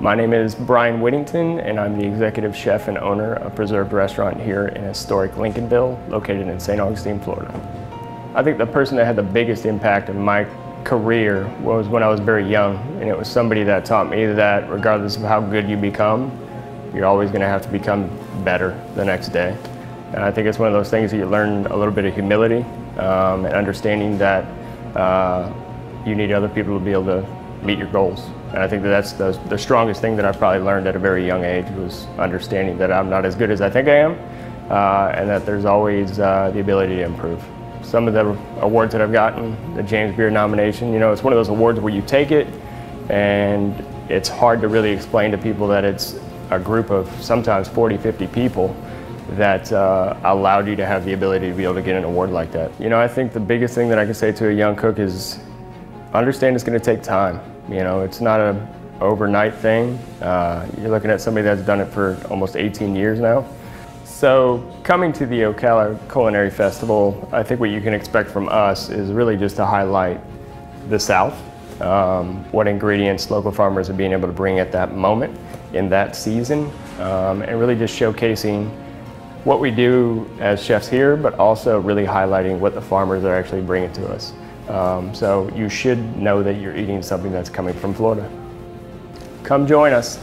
My name is Brian Whittington, and I'm the executive chef and owner of Preserved Restaurant here in historic Lincolnville, located in St. Augustine, Florida. I think the person that had the biggest impact in my career was when I was very young, and it was somebody that taught me that regardless of how good you become, you're always going to have to become better the next day. And I think it's one of those things that you learn a little bit of humility um, and understanding that uh, you need other people to be able to meet your goals. And I think that that's the, the strongest thing that I've probably learned at a very young age was understanding that I'm not as good as I think I am uh, and that there's always uh, the ability to improve. Some of the awards that I've gotten, the James Beard nomination, you know, it's one of those awards where you take it and it's hard to really explain to people that it's a group of sometimes 40, 50 people that uh, allowed you to have the ability to be able to get an award like that. You know, I think the biggest thing that I can say to a young cook is understand it's going to take time. You know, it's not a overnight thing. Uh, you're looking at somebody that's done it for almost 18 years now. So coming to the Ocala Culinary Festival, I think what you can expect from us is really just to highlight the South, um, what ingredients local farmers are being able to bring at that moment in that season, um, and really just showcasing what we do as chefs here, but also really highlighting what the farmers are actually bringing to us. Um, so you should know that you're eating something that's coming from Florida. Come join us.